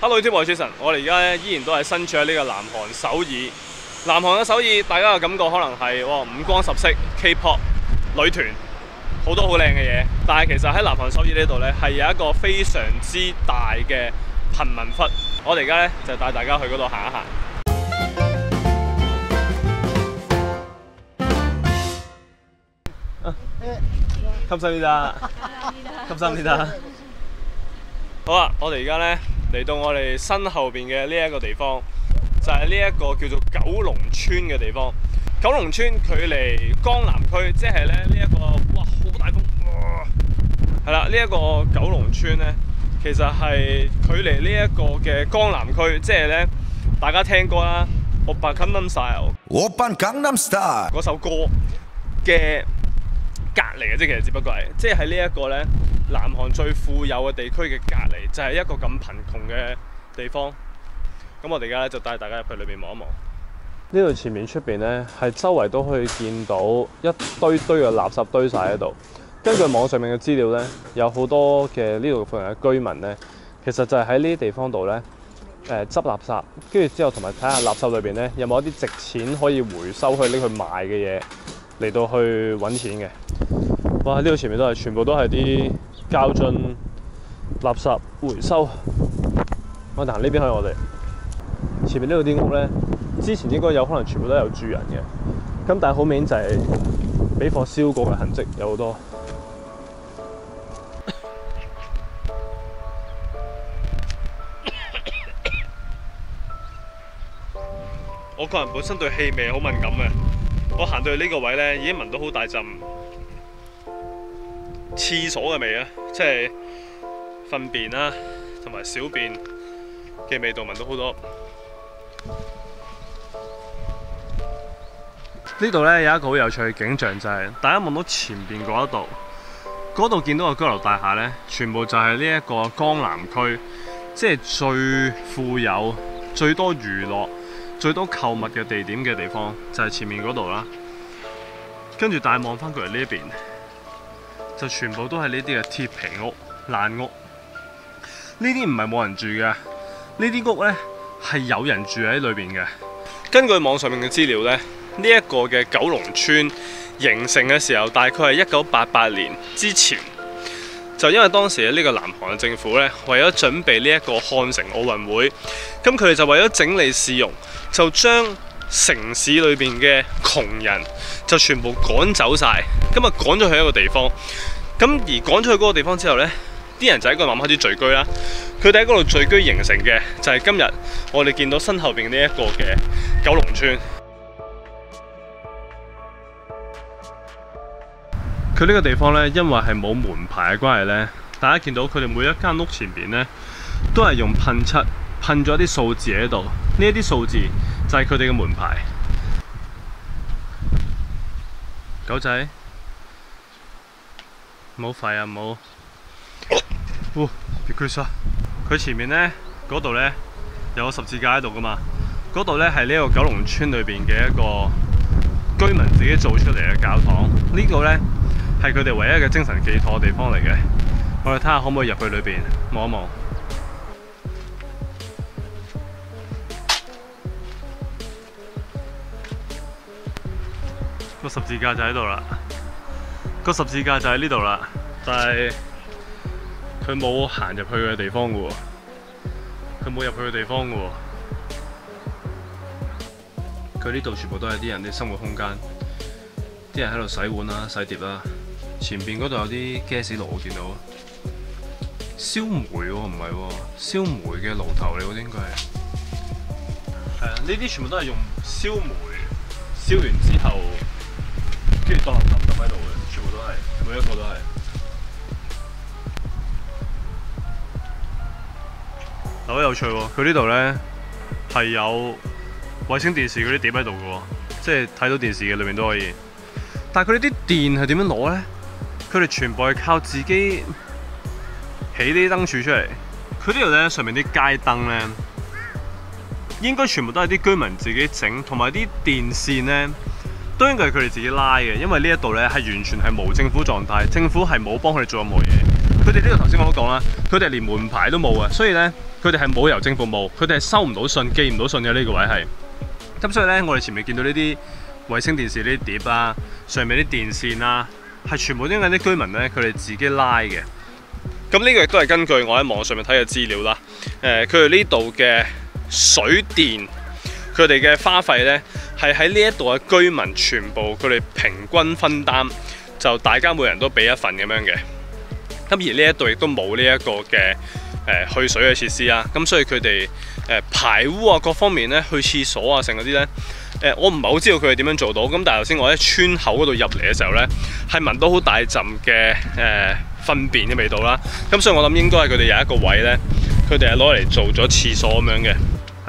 Hello t i m o t 星人我哋而家咧依然都系身处喺呢个南韩首尔。南韩嘅首尔，大家嘅感觉可能系哇五光十色，K-pop 女团好多好靓嘅嘢。但系其实喺南韩首尔呢度咧，系有一个非常之大嘅贫民窟。我哋而家咧就带大家去嗰度行一行。吸收啲啦，吸收啲啦。好啊，我哋而家咧嚟到我哋身後面嘅呢一個地方，就係呢一個叫做九龍村嘅地方。九龍村距離江南區，即係咧呢一個哇好大風，係啦，呢一、個九龍村咧，其實係距離呢一個嘅江南區，即係咧大家聽過啦，《我扮 Gangnam Style》，我扮 Gangnam Style 嗰首歌嘅隔離嘅，即係其實只不過係，即係喺呢一個咧。南韓最富有嘅地區嘅隔離，就係、一個咁貧窮嘅地方。咁我哋而家咧就帶大家入去裏邊望一望。呢度前面出邊咧係周圍都可以見到一堆堆嘅垃圾堆晒喺度。根據網上面嘅資料咧，有好多嘅呢度附近嘅居民咧，其實就係喺呢啲地方度咧。誒執垃圾，跟住之後同埋睇下垃圾裏邊咧有冇一啲值錢可以回收去拎去賣嘅嘢嚟到去揾錢嘅。哇！呢度前面都係全部都係啲膠樽垃圾回收。我哋行呢邊去我哋前面呢度啲屋咧，之前應該有可能全部都有住人嘅，咁但係好明顯就係俾火燒過嘅痕跡有好多。我個人本身對氣味好敏感嘅，我行到去呢個位呢，已經聞到好大陣廁所嘅味啊，即係糞便啦，同埋小便嘅味道，聞到好多。呢度呢，有一個好有趣嘅景象，就係、大家望到前邊嗰一度，嗰度見到嘅高樓大廈呢，全部就係呢一個江南區，即係最富有、最多娛樂。最多購物嘅地點嘅地方就係、前面嗰度啦，跟住大望翻過嚟呢一邊，就全部都係呢啲嘅鐵皮屋、爛屋。呢啲唔係冇人住嘅，呢啲屋呢係有人住喺裏邊嘅。根據網上面嘅資料呢，呢、一個嘅九龍村形成嘅時候，大概係一九八八年之前。就因為當時呢個南韓嘅政府呢，為咗準備呢一個漢城奧運會，咁佢哋就為咗整理市容，就將城市裏邊嘅窮人就全部趕走晒，咁啊趕咗去一個地方。咁而趕咗去嗰個地方之後呢，啲人就喺嗰度慢慢開始聚居啦。佢哋喺嗰度聚居形成嘅就係今日我哋見到身後邊呢一個嘅九龍村。佢呢個地方呢，因為係冇門牌嘅關係呢，大家見到佢哋每一間屋前邊呢，都係用噴漆噴咗啲數字喺度。呢一啲數字就係佢哋嘅門牌。狗仔，唔好吠啊！唔好。哦，別佢前面呢，嗰度呢，有個十字架喺度噶嘛。嗰度呢，係呢個九龍村裏邊嘅一個居民自己做出嚟嘅教堂。呢個呢。係佢哋唯一嘅精神寄託嘅地方嚟嘅，我哋睇下可唔可以入去裏邊望一望。個十字架就喺度啦，個十字架就喺呢度啦，但係佢冇行入去嘅地方嘅喎，佢冇入去嘅地方嘅喎。佢呢度全部都係啲人啲生活空間，啲人喺度洗碗啦、洗碟啦。前邊嗰度有啲 gas 爐，我見到。燒煤喎，唔係喎，燒煤嘅爐頭嚟喎，應該係。係啊，呢啲全部都係用燒煤。燒完之後，跟住當垃圾抌喺度嘅，全部都係，每一個都係。好有趣喎！佢呢度咧係有衛星電視嗰啲碟喺度嘅喎，即係睇到電視嘅裏面都可以。但係佢哋啲電係點樣攞咧？佢哋全部係靠自己起啲燈柱出嚟。佢呢度咧上面啲街燈咧，應該全部都係啲居民自己整，同埋啲電線咧都應該係佢哋自己拉嘅。因為呢一度咧係完全係無政府狀態，政府係冇幫佢哋做任何嘢，佢哋呢度頭先我都講啦，佢哋連門牌都冇啊，所以咧佢哋係冇郵政服務，佢哋係收唔到信、寄唔到信嘅呢個位係。咁所以咧，我哋前面見到呢啲衛星電視呢啲碟啊，上面啲電線啊，係全部因為啲居民咧佢哋自己拉嘅。咁呢個亦都係根據我喺網上面睇嘅資料啦。誒、佢哋呢度嘅水電，佢哋嘅花費呢，係喺呢一度嘅居民全部佢哋平均分擔，就大家每人都俾一份咁樣嘅。咁而呢一度亦都冇呢一個嘅誒、去水嘅設施啦。咁所以佢哋誒排污啊各方面呢，去廁所啊成嗰啲呢，誒、我唔係好知道佢哋點樣做到。咁但係頭先我喺村口嗰度入嚟嘅時候呢，係聞到好大陣嘅誒糞便嘅味道啦。咁所以我諗應該係佢哋有一個位呢，佢哋係攞嚟做咗廁所咁樣嘅。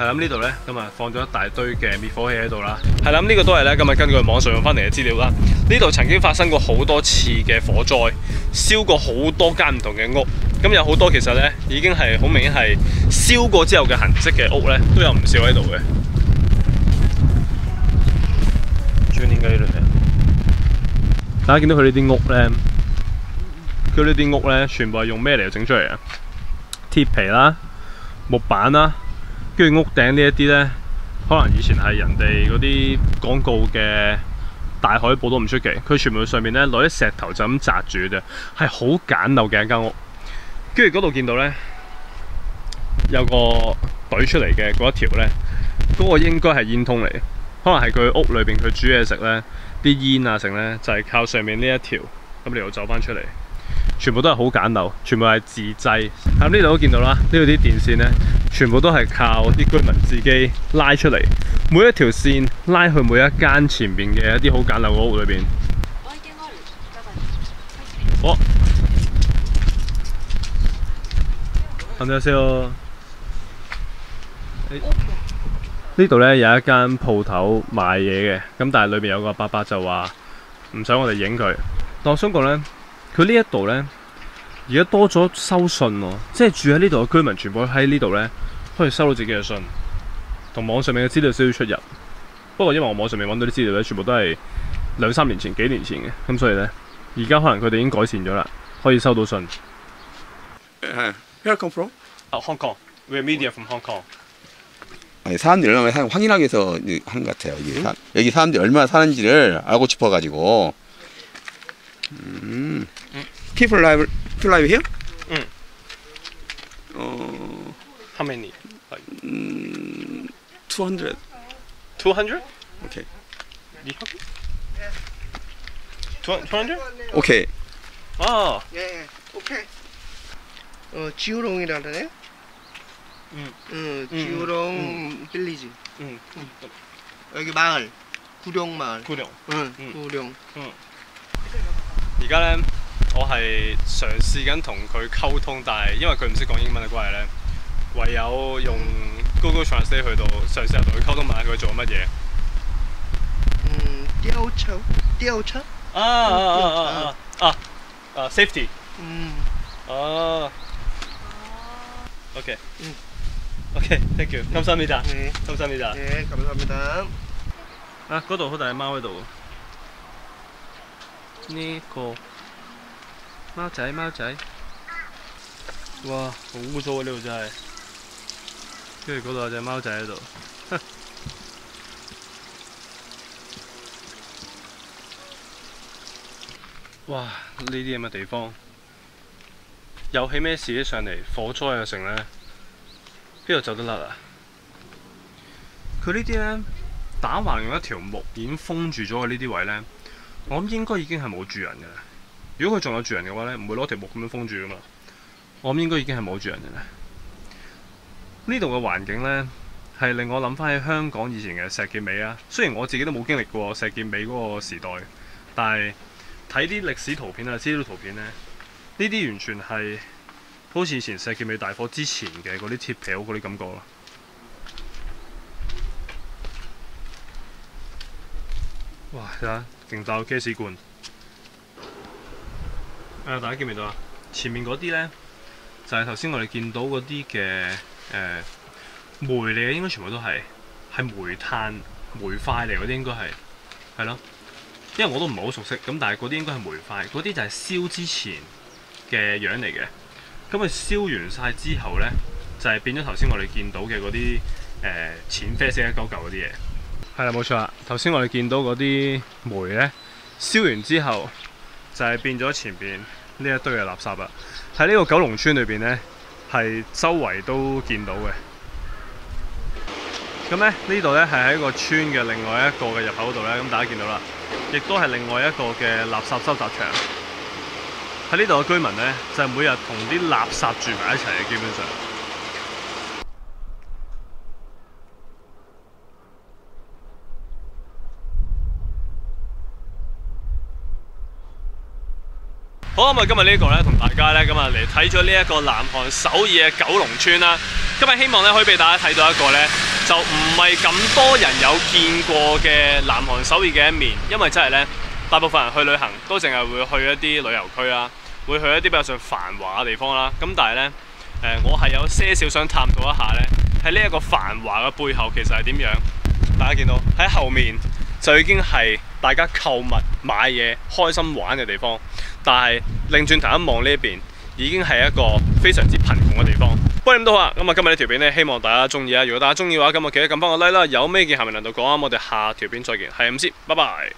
係啦，咁呢度呢，咁啊放咗一大堆嘅滅火器喺度啦。係啦，咁呢個都係呢，今日根據網上用翻嚟嘅資料啦。呢度曾經發生過好多次嘅火災，燒過好多間唔同嘅屋。咁有好多其實呢，已經係好明顯係燒過之後嘅痕跡嘅屋呢，都有唔少喺度嘅。轉應該呢度嘅。大家見到佢呢啲屋呢，佢呢啲屋呢，全部係用咩嚟整出嚟啊？鐵皮啦、木板啦，跟住屋頂呢一啲呢，可能以前係人哋嗰啲廣告嘅大海報都唔出奇。佢全部上面呢，攞啲石頭就咁擲住嘅，係好簡陋嘅一間屋。跟住嗰度見到呢，有個懟出嚟嘅嗰一條呢，嗰、個應該係煙通嚟，可能係佢屋裏邊佢煮嘢食呢啲煙啊成呢，就係、靠上面呢一條咁嚟到走翻出嚟。全部都係好簡陋，全部係自制。咁呢度都見到啦，呢度啲電線呢，全部都係靠啲居民自己拉出嚟，每一條線拉去每一間前面嘅一啲好簡陋嘅屋裏面。哦，等咗先少。呢度呢，有一間鋪頭賣嘢嘅，咁但係裏面有個伯伯就話唔想我哋影佢。當中國呢，佢呢一度呢，而家多咗收信喎，即系住喺呢度嘅居民全部喺呢度呢，可以收到自己嘅信，同网上面嘅资料少少出入。不过因为我网上面揾到啲资料呢，全部都系两三年前、几年前嘅，咁所以呢，而家可能佢哋已经改善咗啦，可以收到信。 Uh, where come from? Oh, Hong Kong. We're media from Hong Kong. 아니 사람들이 얼마나 사는 확인하기 위해서 이제 하는 것 같아요. 여기, 사, 여기 사람들이 얼마나 사는지를 알고 싶어가지고. 음. People live, people live here? 응. 어, How many? Like 음, 200. 200? 오케이. 200? 오케이. 아, 예, 오케이. 어, 지우롱이라네? 음. 응, 지우롱 빌리지. 응. 여기 마을. 구룡 마을. 구룡. 응, 음. 구룡. 而家咧，我係嘗試緊同佢溝通，但係因為佢唔識講英文嘅關係咧，唯有用 Google Translate 去到嘗試下同佢溝通，問下佢做乜嘢。嗯，貂臭，貂臭。啊啊啊啊啊啊！啊，Safety。嗯。啊。OK。嗯。OK，thank you，感謝唔該。嗯。感謝唔該。嗯，感謝唔該。啊，嗰度好大貓喺度。呢、個貓仔貓仔，哇，好污糟啊！呢度真係。跟住嗰度有隻貓仔喺度。哇！呢啲咁嘅地方，又起咩事上嚟，火災啊成咧，邊度走得甩啊？佢呢啲咧。打橫用一條木已經封住咗嘅呢啲位呢，我諗應該已經係冇住人嘅啦。如果佢仲有住人嘅話呢，唔會攞條木咁樣封住噶嘛。我諗應該已經係冇住人嘅啦。呢度嘅環境呢，係令我諗翻起香港以前嘅石硤尾啊。雖然我自己都冇經歷過石硤尾嗰個時代，但係睇啲歷史圖片啊、資料圖片呢，呢啲完全係好似以前石硤尾大火之前嘅嗰啲铁皮屋嗰啲感覺咯。哇！睇下勁大個 gas 罐。誒、大家見唔見到啊？前面嗰啲呢，就係頭先我哋見到嗰啲嘅誒煤嚟嘅，應該全部都係係煤炭、煤塊嚟嗰啲，應該係係咯。因為我都唔係好熟悉，咁但係嗰啲應該係煤塊，嗰啲就係燒之前嘅樣嚟嘅。咁佢燒完晒之後呢，就係、變咗頭先我哋見到嘅嗰啲誒淺啡色一嚿嚿嗰啲嘢。係啦，冇錯啦。頭先我哋見到嗰啲煤呢，燒完之後就係變咗前邊呢一堆嘅垃圾啦。喺呢個九龍村里邊呢，係周圍都見到嘅。咁咧呢度咧係喺個村嘅另外一個嘅入口度咧，咁大家見到啦，亦都係另外一個嘅垃圾收集場。喺呢度嘅居民咧，就係、每日同啲垃圾住埋一齊嘅，基本上。好咁啊！今日呢個咧，同大家咧，今日嚟睇咗呢一個南韓首爾嘅九龍村啦。今日希望咧，可以俾大家睇到一個咧，就唔係咁多人有見過嘅南韓首爾嘅一面，因為真係咧，大部分人去旅行都淨係會去一啲旅遊區啦，會去一啲比較上繁華嘅地方啦。咁但係咧，誒、我係有些少想探討一下咧，喺呢一個繁華嘅背後其實係點樣？大家見到喺後面就已經係大家購物、買嘢、開心玩嘅地方，但係另轉頭一望呢邊，已經係一個非常之貧窮嘅地方。不過咁都好啊，咁啊今日呢條片呢，希望大家中意啊！如果大家中意嘅話，咁啊記得撳翻個 like 啦。有咩嘅下面輪到講啊，我哋下條片再見，係咁先，拜拜。